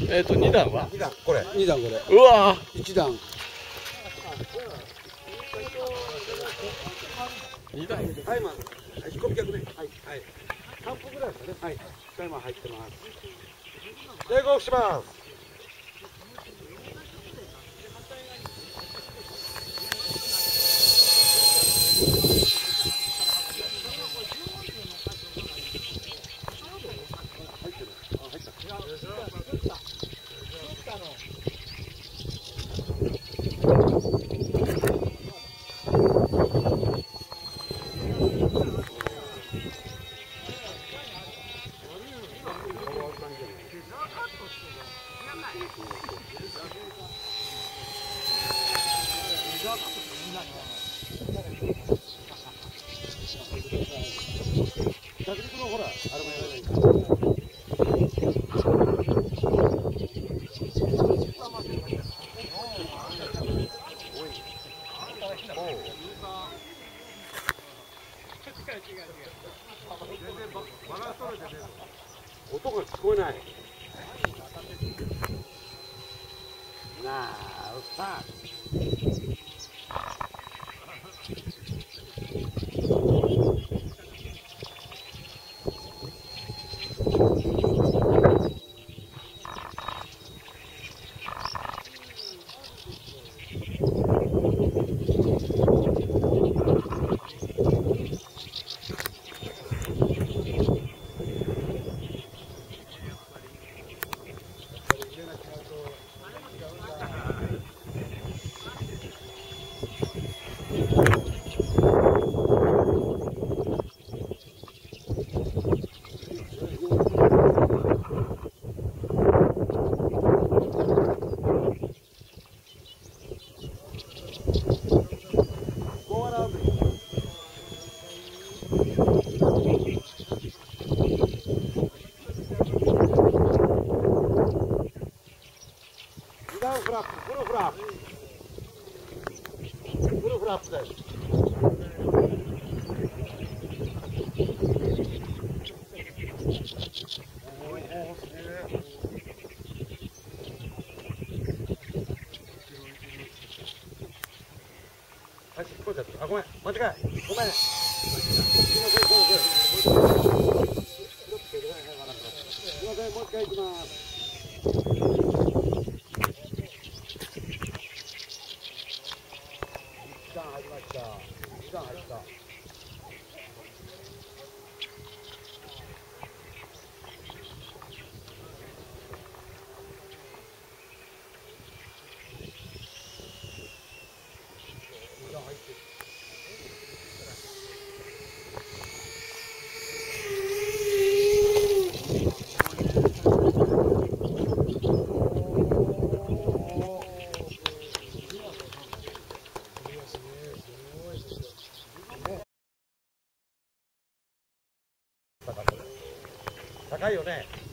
えっ、と二段は？二段これ。二段これ。うわ一段。二段。はいまあ飛行機客ね。はいはい。三分ぐらいですかね。はい。タイマー入ってます。テイクオフします着陸のほらあれもやらないから音が聞こえないなあうっさ Go Dá o braço, pura o braço. Pura o braço, Zé. Mas, escuta, alguma, manda cá, como? もう一回行きます。一段入りました。二段入った。二段入ってる。高いよね。